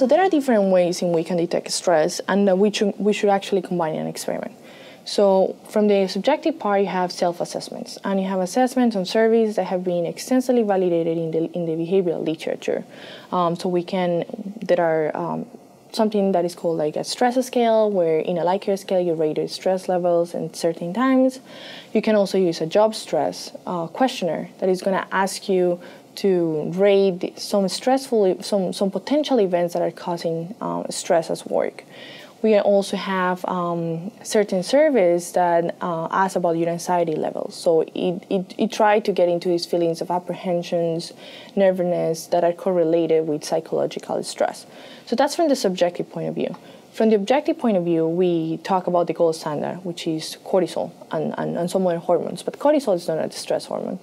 so there are different ways in which we can detect stress, and uh, we, should, we should actually combine an experiment. So from the subjective part, you have self-assessments, and you have assessments and surveys that have been extensively validated in the in the behavioral literature. Um, so we can there are um, something that is called like a stress scale, where in a Likert scale you rate your stress levels at certain times. You can also use a job stress uh, questionnaire that is going to ask you to rate some stressful, some some potential events that are causing um, stress at work we also have um, certain surveys that uh, ask about your anxiety levels. So it, it, it tried to get into these feelings of apprehensions, nervousness that are correlated with psychological stress. So that's from the subjective point of view. From the objective point of view, we talk about the gold standard, which is cortisol and, and, and some other hormones. But cortisol is not a stress hormone.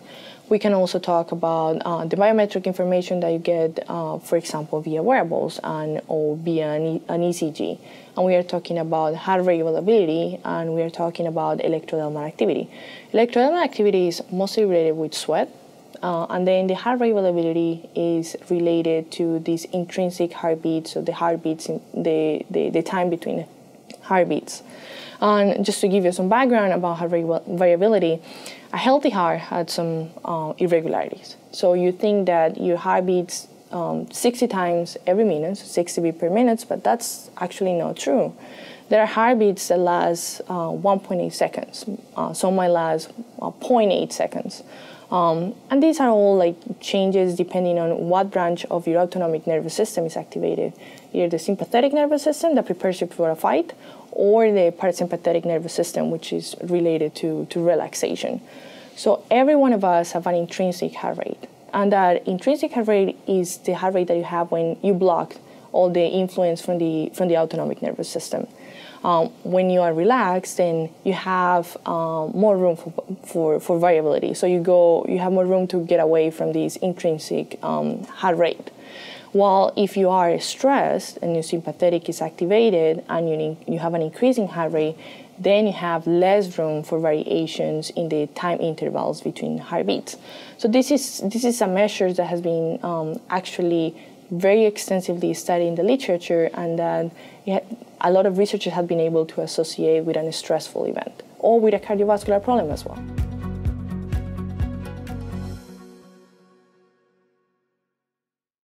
We can also talk about uh, the biometric information that you get, uh, for example, via wearables and or via an, an ECG. And we are talking about heart rate variability and we are talking about electrodermal activity. Electrodermal activity is mostly related with sweat, uh, and then the heart rate variability is related to these intrinsic heartbeats, so the heartbeats, in the, the, the time between heartbeats. And just to give you some background about heart rate variability, a healthy heart had some uh, irregularities. So you think that your heart beats um, 60 times every minute, so 60 beats per minute, but that's actually not true. There are heartbeats that last uh, 1.8 seconds. Uh, some might last uh, 0.8 seconds. Um, and these are all like changes depending on what branch of your autonomic nervous system is activated. Either the sympathetic nervous system that prepares you for a fight, or the parasympathetic nervous system, which is related to, to relaxation. So every one of us have an intrinsic heart rate. And that intrinsic heart rate is the heart rate that you have when you block all the influence from the, from the autonomic nervous system. Um, when you are relaxed, then you have um, more room for, for, for, variability. So you go, you have more room to get away from these intrinsic um, heart rate. While if you are stressed and your sympathetic is activated and you, you have an increasing heart rate, then you have less room for variations in the time intervals between heartbeats. So this is this is a measure that has been um, actually very extensively studied in the literature, and that a lot of researchers have been able to associate with a stressful event or with a cardiovascular problem as well.